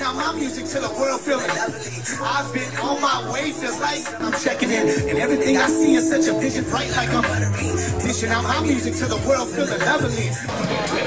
checking out my music to the world feeling ugly. I've been on my way, feels like I'm checking in. And everything I see is such a vision bright like I'm. Dishing out my music to the world feeling lovely.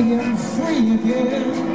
I am free again.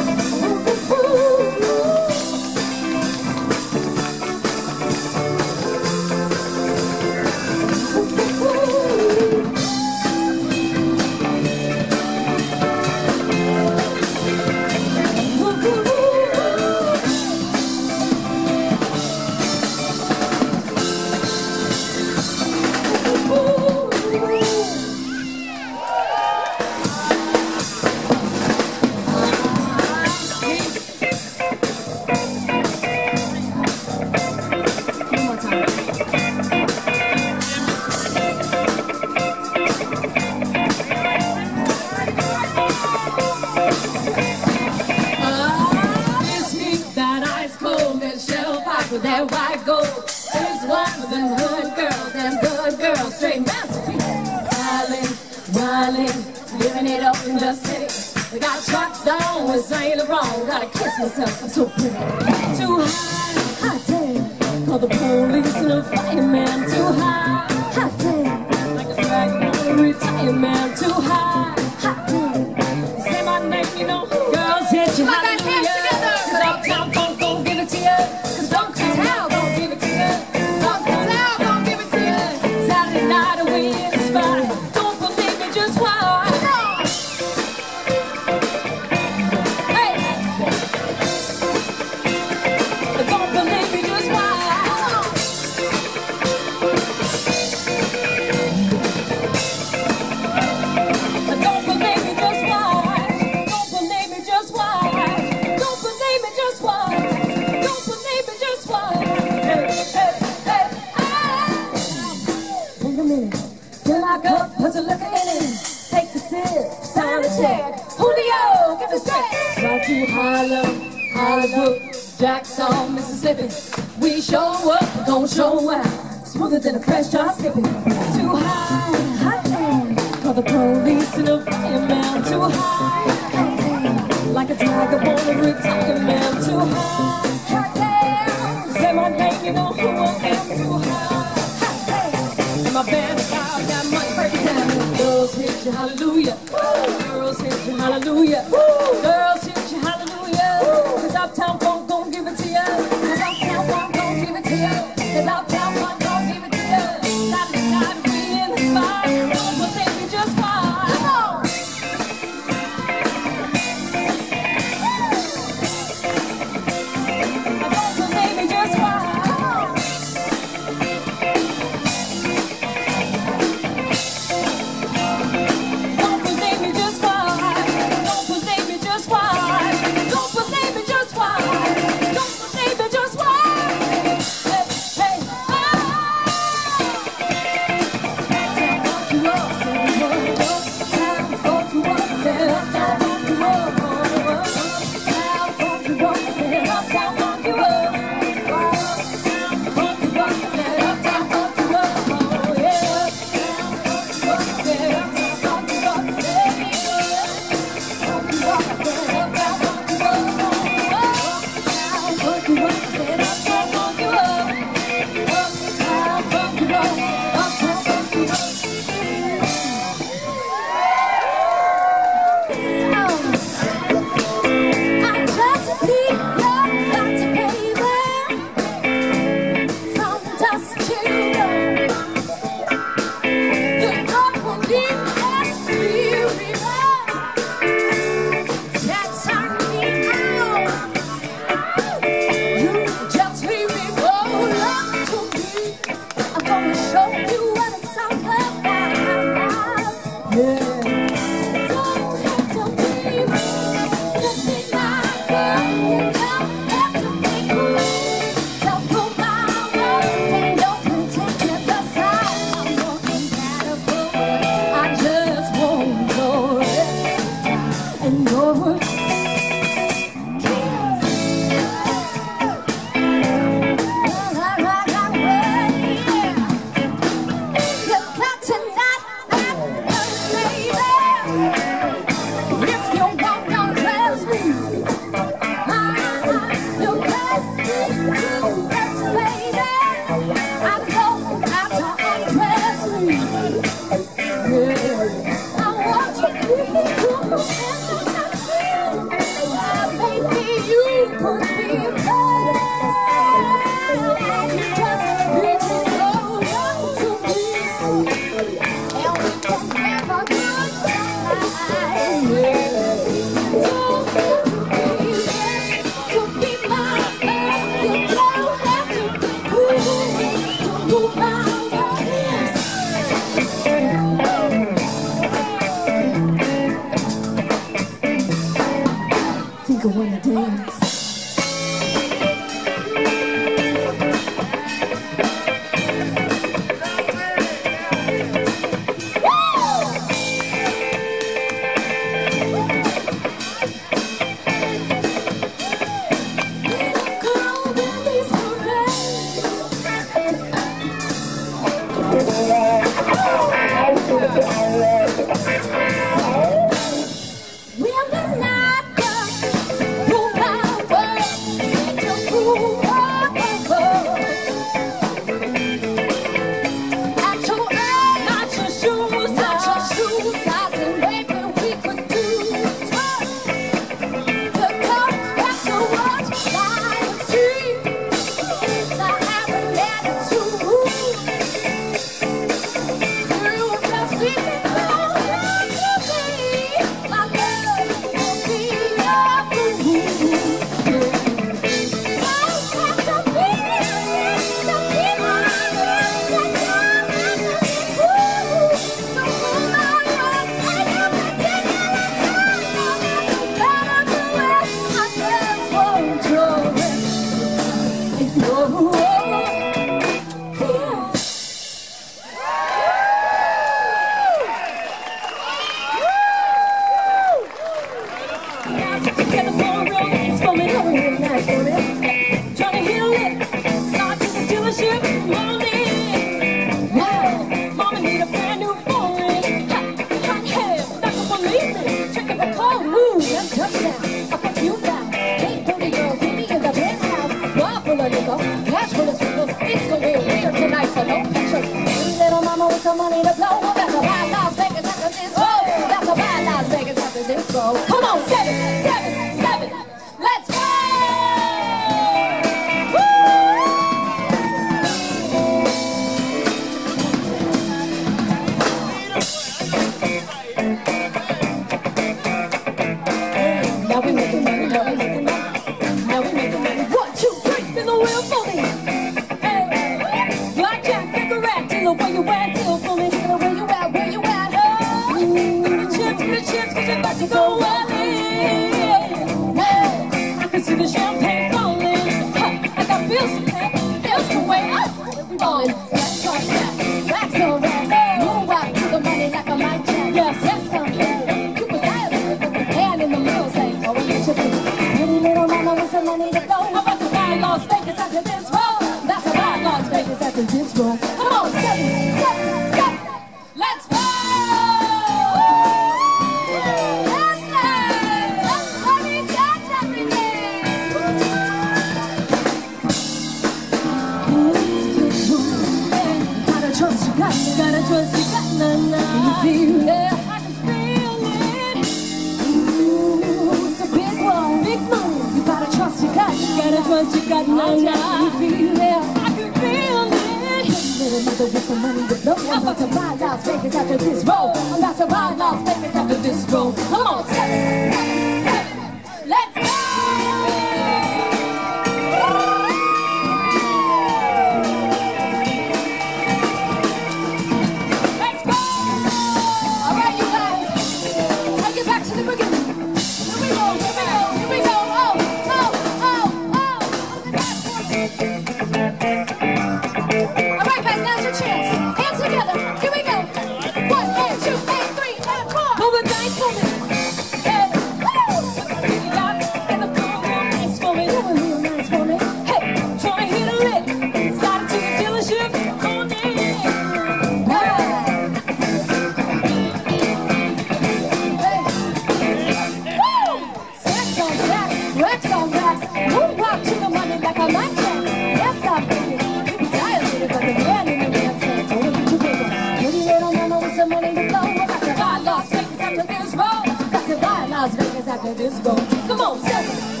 After this roll. Come on, seven.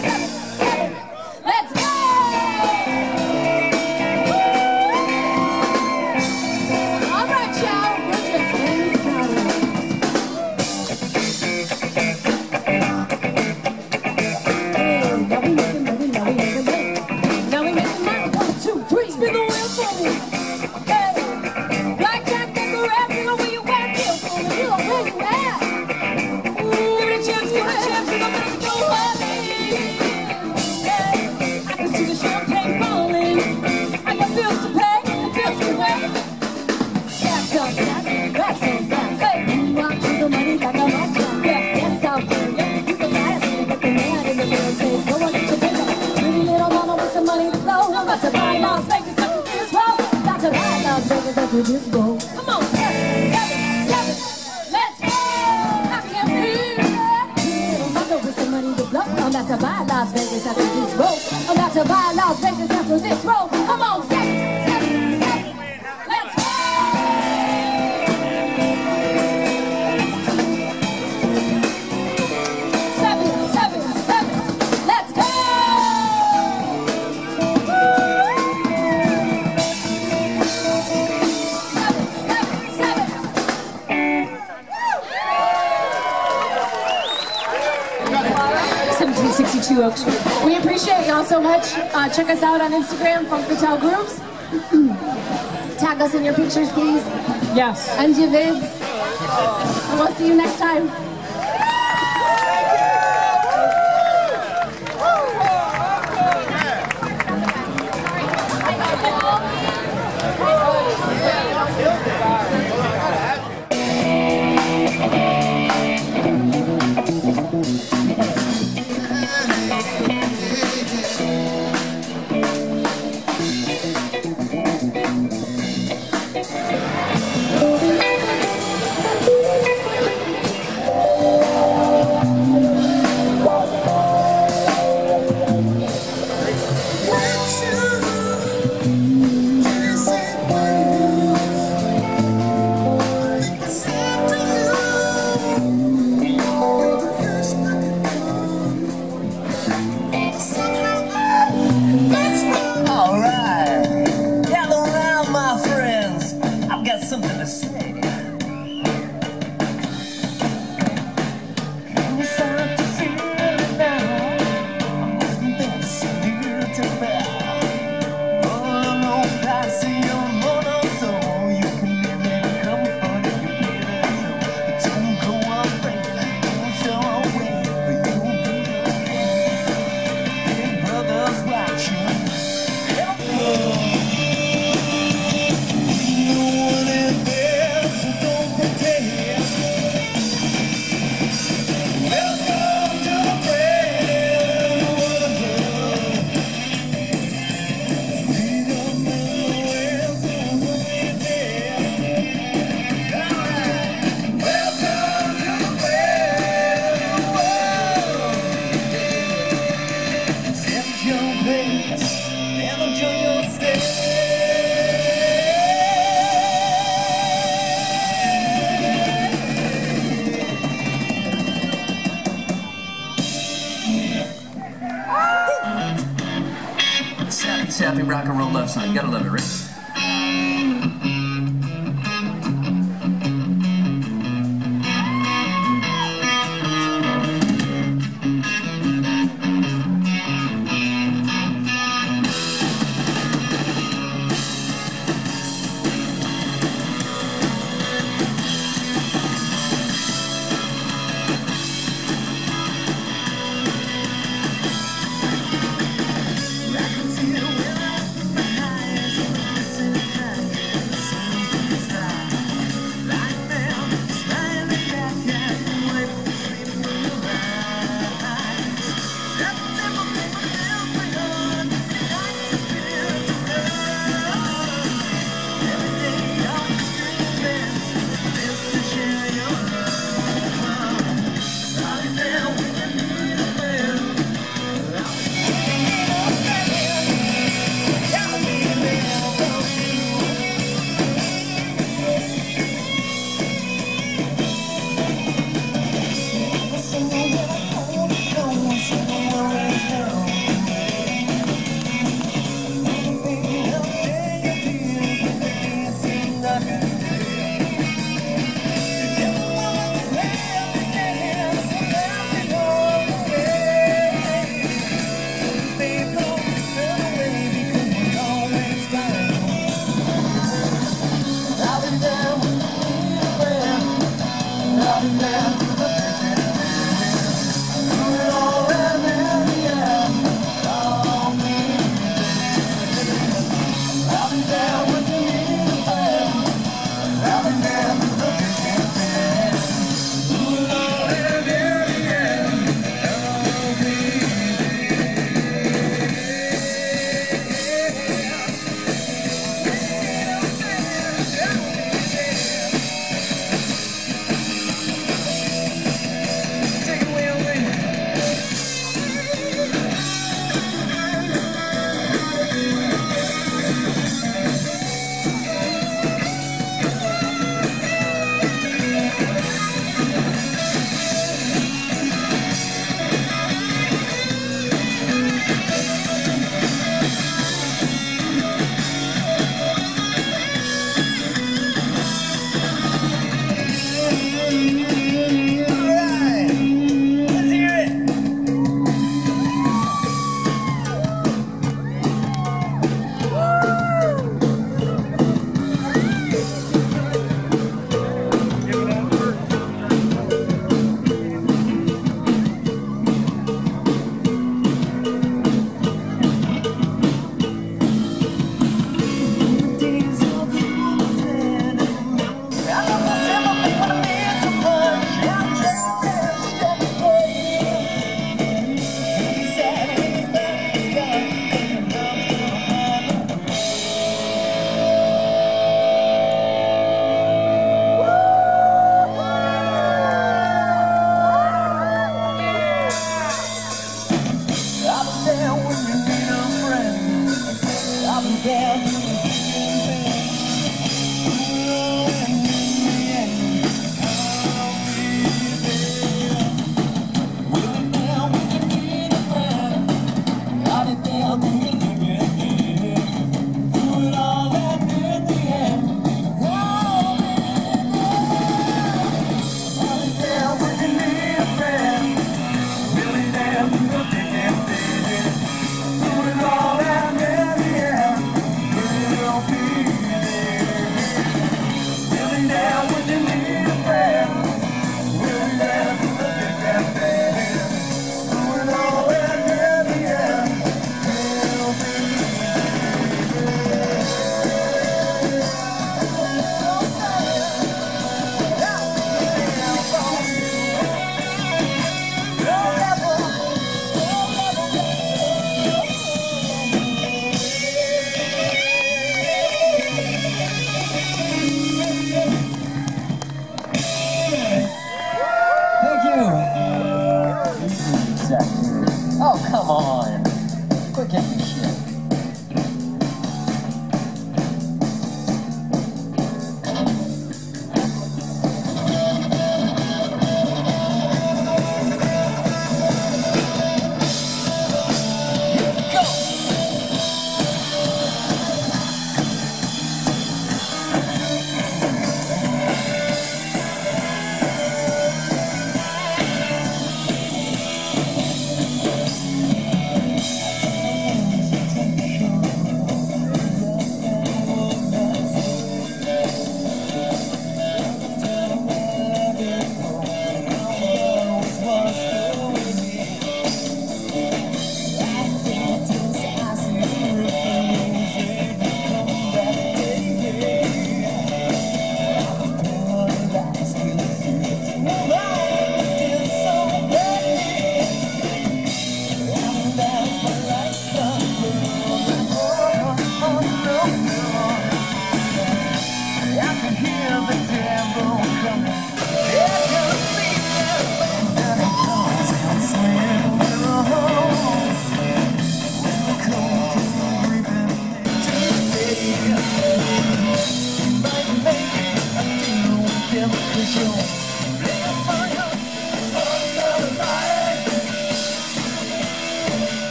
Yes. and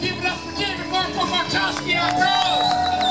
Give it up for David Marco Markowski on drums.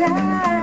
A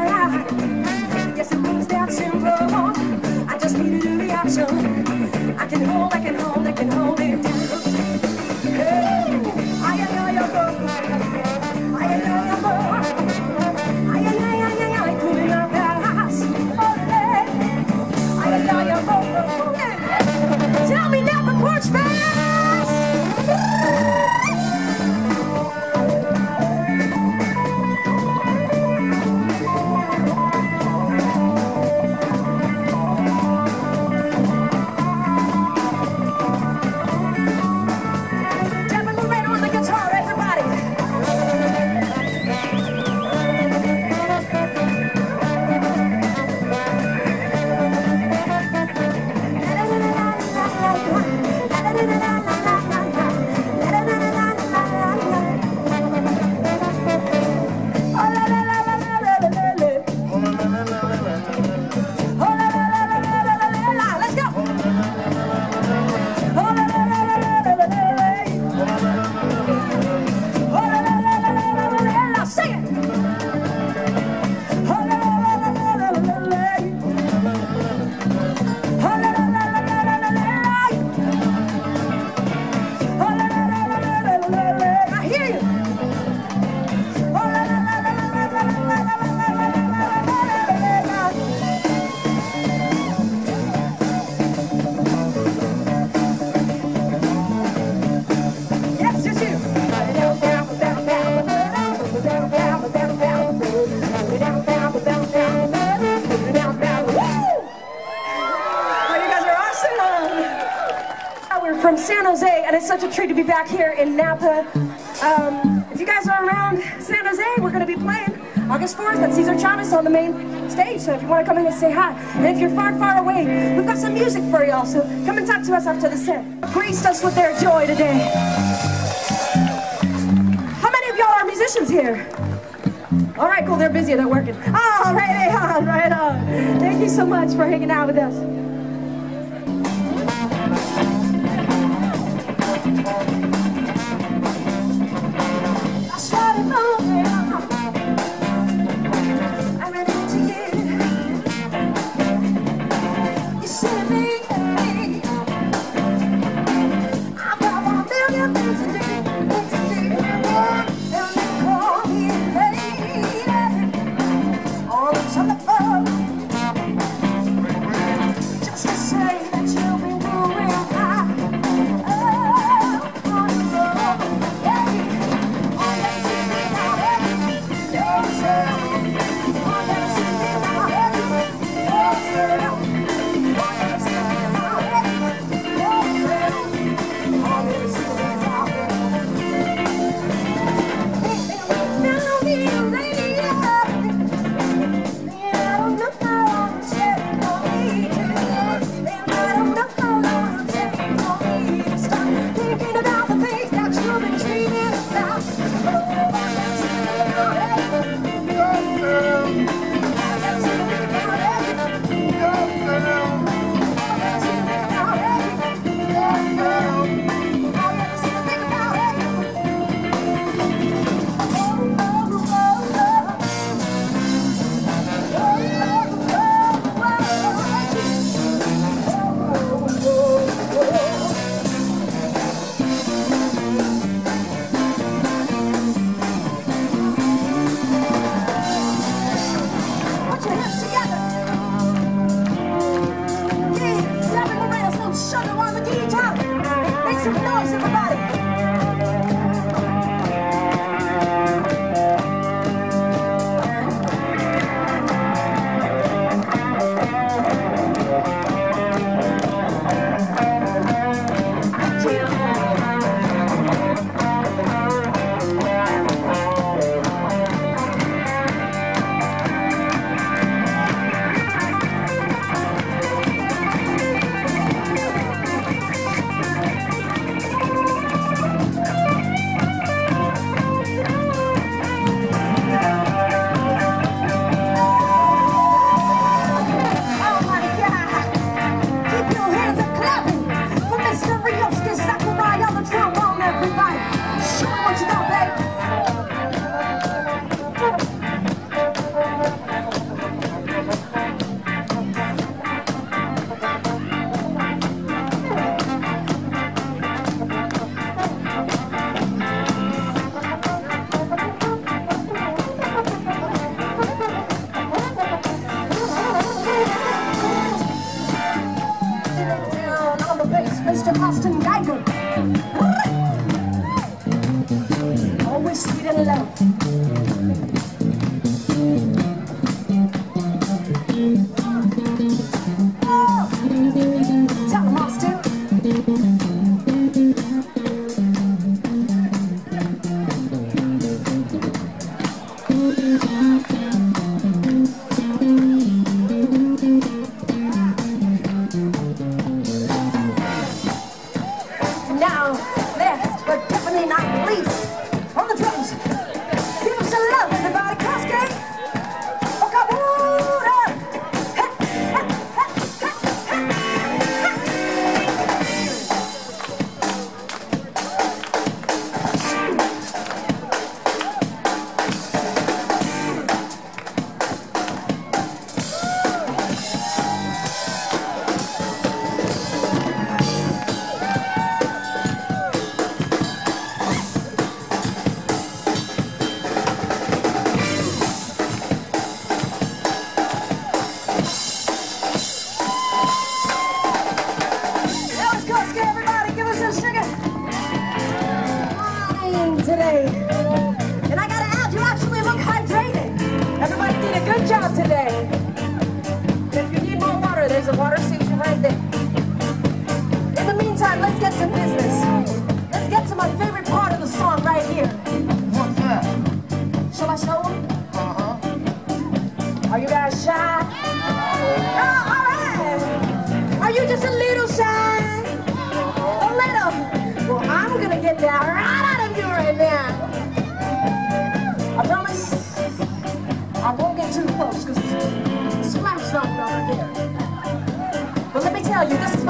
from San Jose, and it's such a treat to be back here in Napa. Um, if you guys are around San Jose, we're going to be playing August 4th at Cesar Chavez on the main stage. So if you want to come in and say hi, and if you're far, far away, we've got some music for y'all. So come and talk to us after the set. Graced us with their joy today. How many of y'all are musicians here? All right, cool. They're busy. They're working. Oh, right on, right on. Thank you so much for hanging out with us.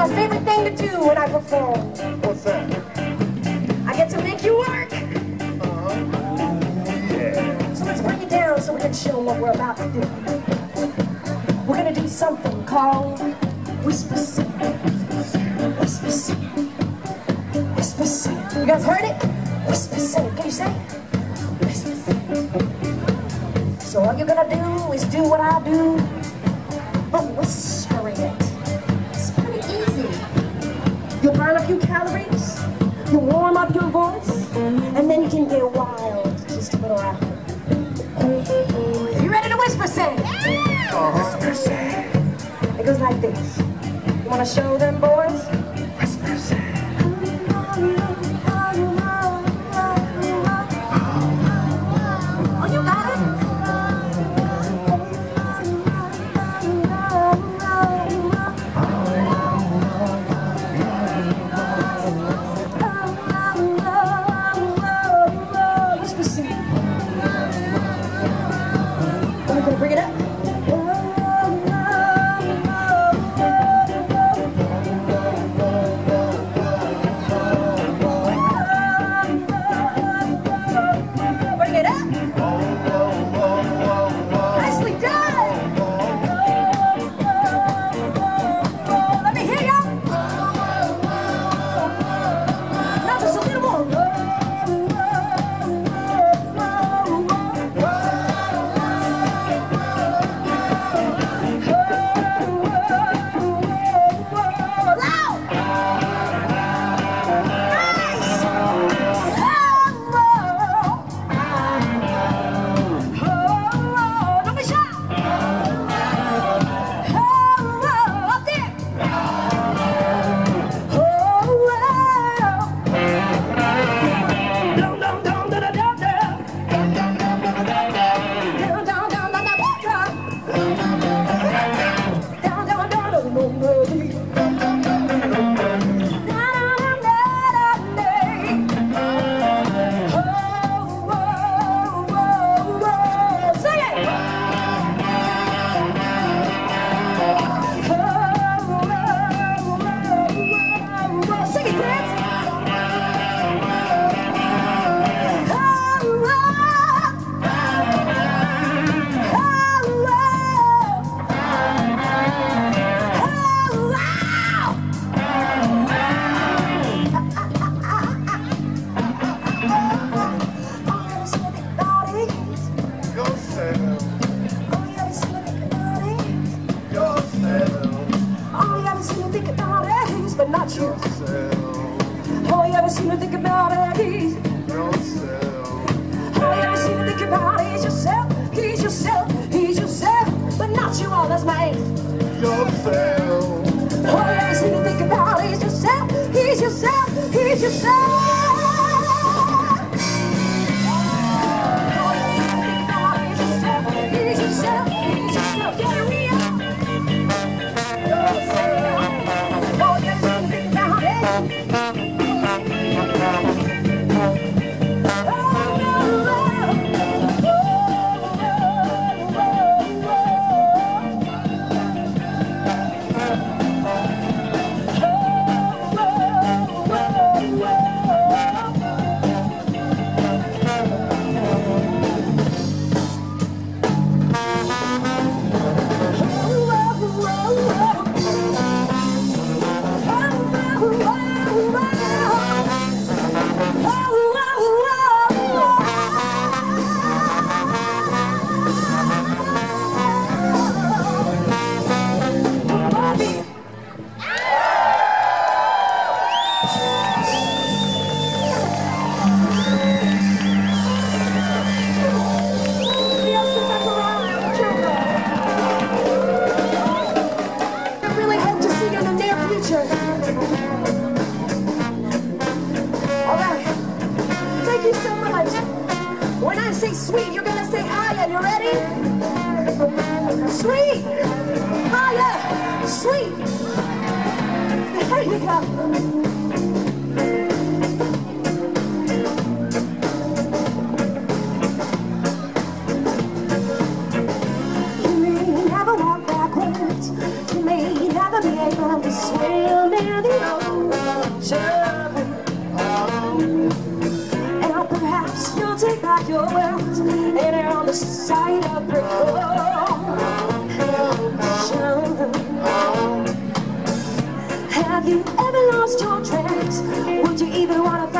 my favorite thing to do when I perform. What's that? I get to make you work. Uh -huh. Yeah. So let's bring it down so we can show what we're about to do. We're gonna do something called Whisper Sing. Whisper Sing. Whisper Sing. You guys heard it? Whisper Sing. Can you say it? Whisper Sing. So all you're gonna do is do what I do. You few calories, you warm up your voice, and then you can get wild just a little after. You ready to whisper sing? Yeah! Whisper sing. It goes like this. You want to show them, boys? ready? Sweet, higher, sweet. There you go. You may never be able to swim in the ocean. Have you ever lost your tracks? Would you even wanna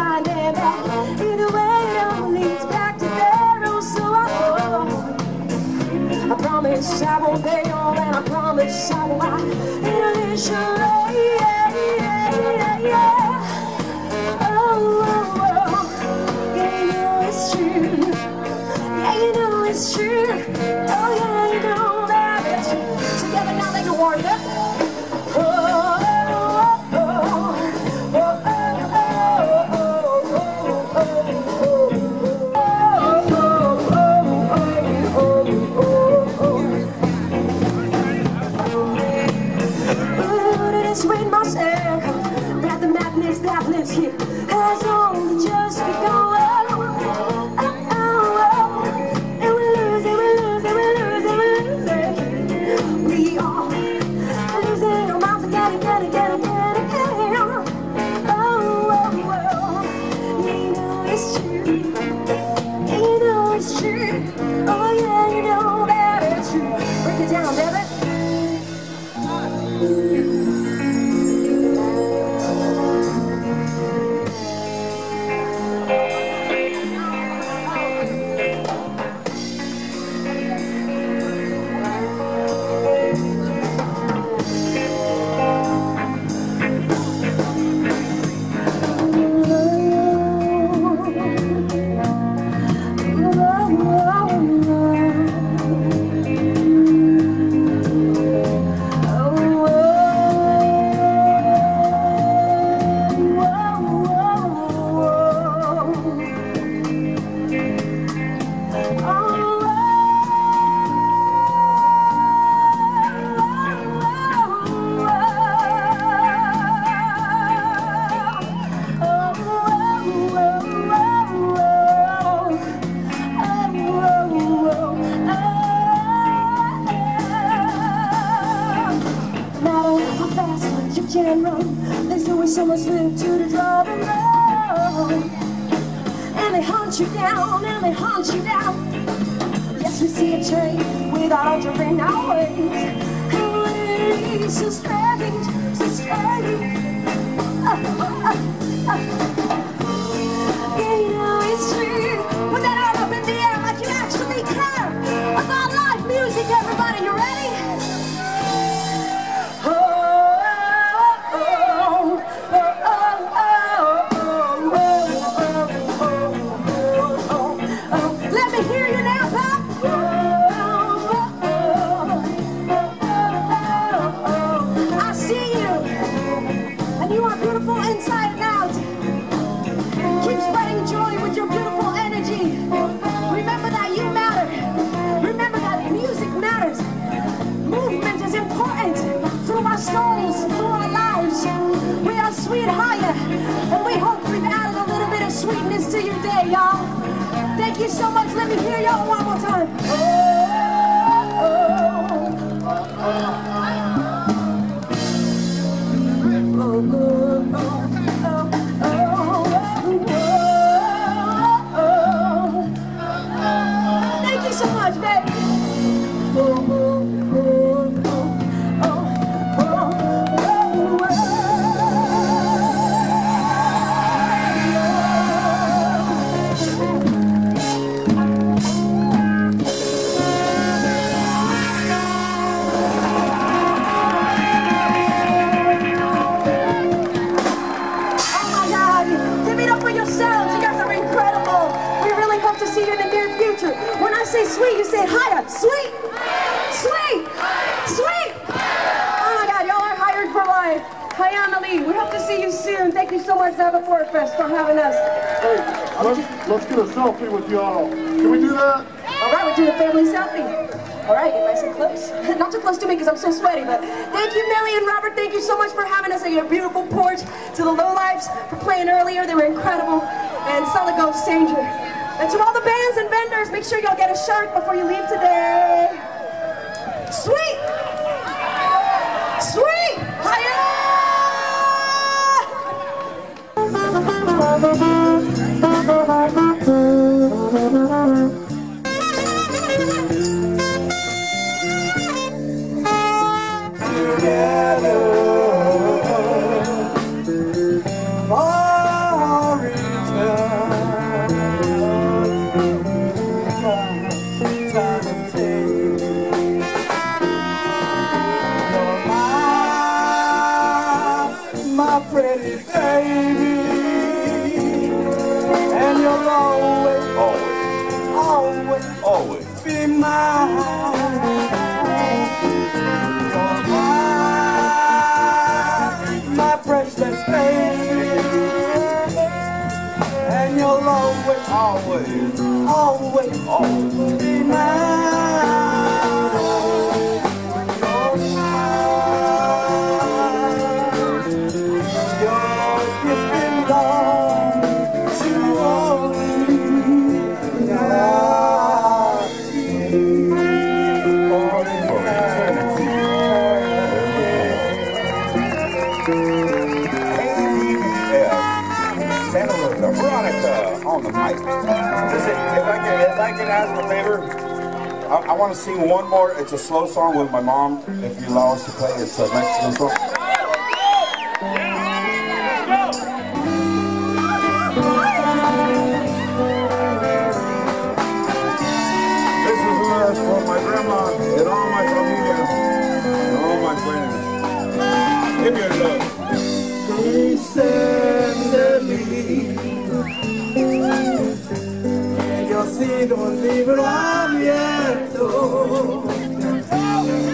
breakfast for having us. Let's, let's get a selfie with y'all. Can we do that? All right, we do the family selfie. All right, get nice and close. Not too close to me because I'm so sweaty, but thank you, Millie and Robert. Thank you so much for having us at your beautiful porch. To the Lowlifes for playing earlier. They were incredible. And Solid Gold Stranger. And to all the bands and vendors, make sure y'all get a shirt before you leave today. Ask a favor, I, I want to sing one more. It's a slow song with my mom. If you allow us to play, it's a Mexican song. Un libro abierto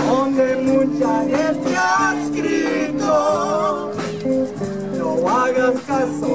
donde mucha gente ha escrito no hagas caso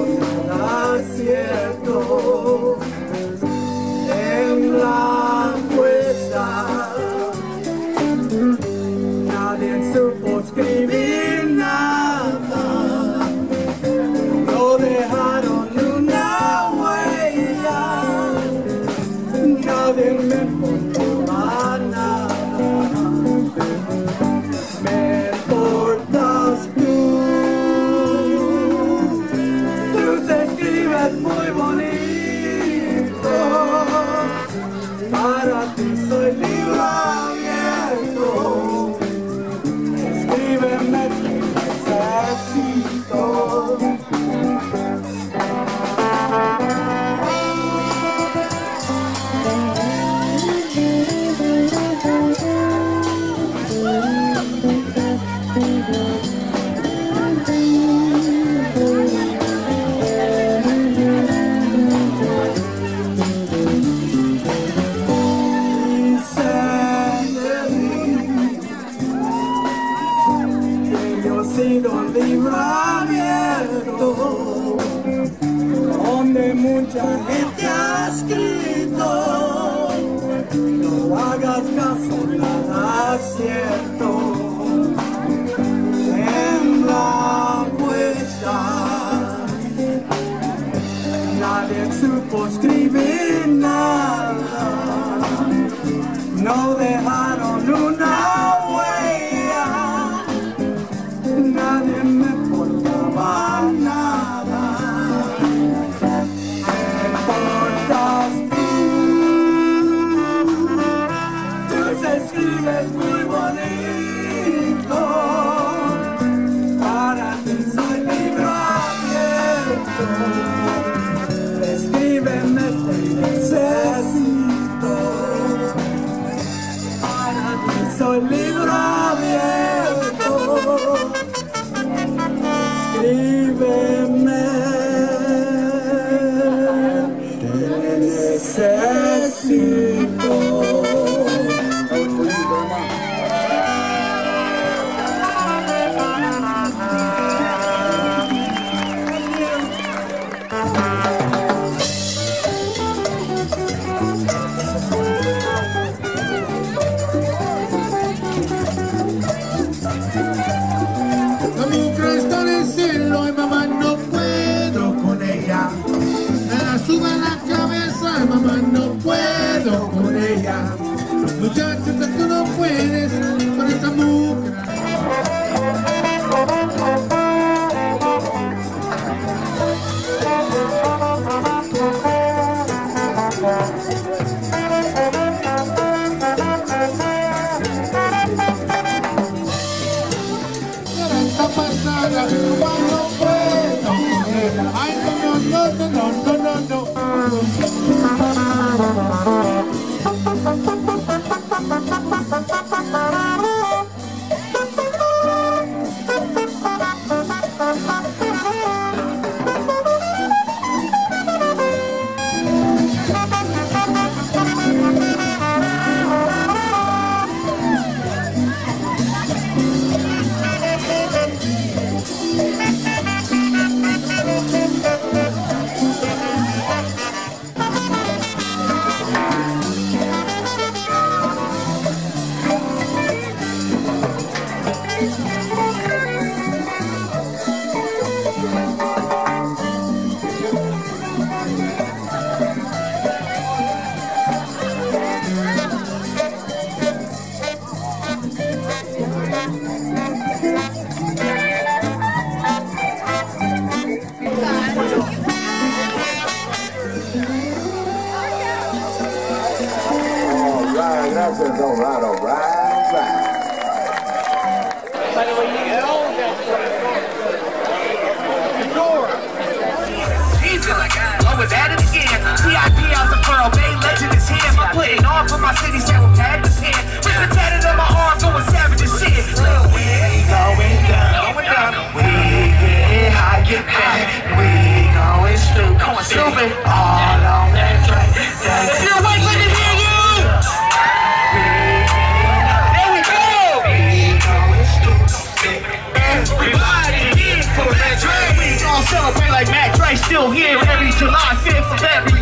July 5th of every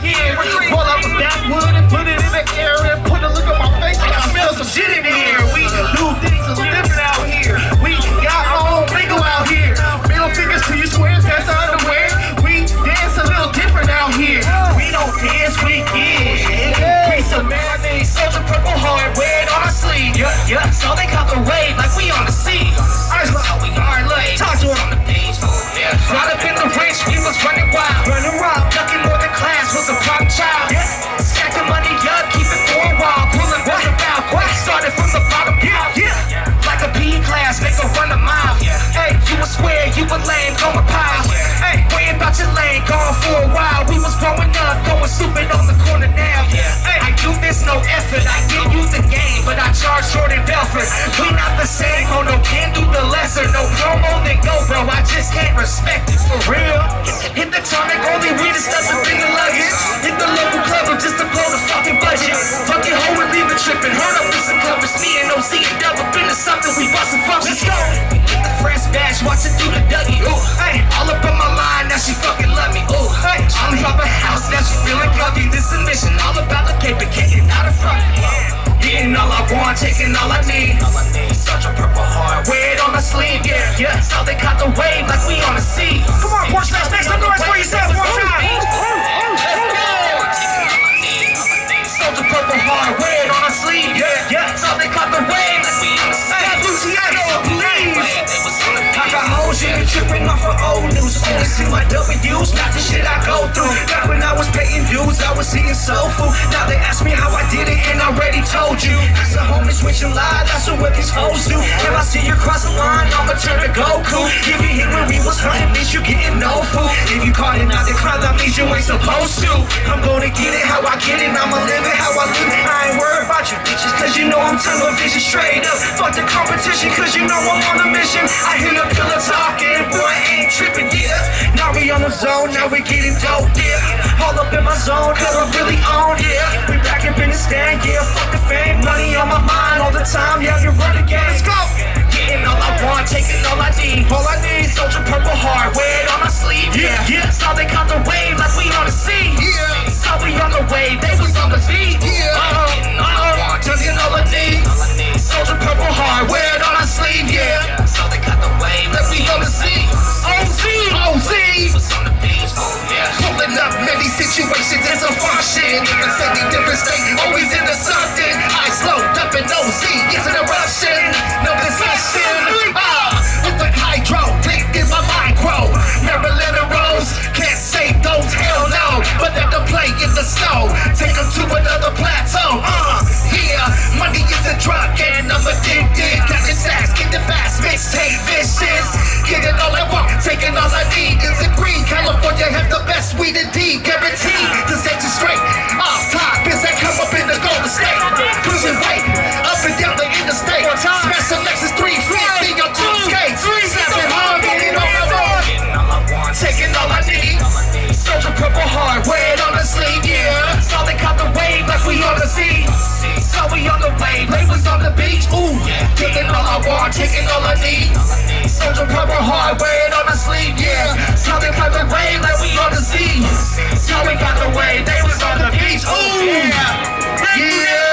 child. Yeah. Stack the money up, keep it for a while. Pulling what's about, quick. Started from the bottom, yeah, yeah. Like a PE class, make a run a mile. Yeah. Hey, a square, you a lame, go a pile. Hey, worry about your lane, gone for a while. We was growing up, going stupid on the corner now. Yeah. Hey, I do this no effort, I give you the game, but I charge Jordan Belfort. We not the same, oh no, can't do the lesser. No promo, than go, bro. I just can't respect it for real. Hit the tonic, only weed is stuff in the luggage. Hit the local club or just to blow the fucking budget. Fucking hoe and leave it tripping. Heard up with some covers, me and OC and Dub up into something. We bust some functions. Let's go. Hit the fresh bash, it through the Dougie. Ooh, hey, all up on my line, now she fucking love me. Ooh, hey, I'm a house, now she feeling comfy. This a mission, all about the but getting out of front. Getting all I want, taking all I need. Such a purple heart, wear it on the sleeve, yeah, yeah. So they caught the wave like we on the sea. Come on, Porch Fest, make some noise for yourself one time. Go. Soldier purple heart, wear it on the sleeve, yeah, yeah. So they caught the wave like we on the sea. Luciano, yeah, tripping off of old news. Only see my W's, not the shit I go through. Back when I was paying dues, I was eating soul food. Now they ask me how I did it, and I already told you. That's a homie switching lie, that's what these hoes do. If I see you cross the line, I'ma turn to Goku. If you hit when we was hunting, means you getting no food. If you caught it, not the crowd, that means you ain't supposed to. I'm gonna get it how I get it, I'ma live it how I live it. I ain't worried about you bitches, cause you know I'm tunnel vision straight up. Fuck the competition, cause you know I'm on a mission. I hear the pillar talking, boy, I ain't tripping, yeah. Now we on the zone, now we getting dope, yeah. All up in my zone, cause I'm really on, yeah. We back up in the stand, yeah. Fuck the fame, money on my mind all the time, yeah. You run the game, let's go. Getting all I want, taking all I need. All I need, soldier purple heart, wear it on my sleeve, yeah. Yeah, so they caught the wave like we on the sea, yeah. So we on the wave, they was on the beat, yeah. Uh-huh, uh-huh, situations is some far shit. Niggas different state, always in the something. I slowed up in OZ, it's an eruption. No possession. Ah, it's like hydro, click in my micro. Maryland and Rose, can't say those, hell no. But let them play in the snow, take them to another plateau. Uh. Money is a drug and I'm addicted. Got this ass, get the fast mixtape vicious. Getting all I want, taking all I need. It's a green. California have the best weed indeed. Guaranteed to set you straight. Off top, is that come up in the Golden State. Pushing weight up and down the interstate. now we on the way. Neighbors on the beach, ooh. Taking all I want, taking all I need. Soldier proper hard, wear it on the sleeve, yeah. Something the rain like we on the sea. So we got the way, neighbors on the beach, ooh. Yeah. yeah.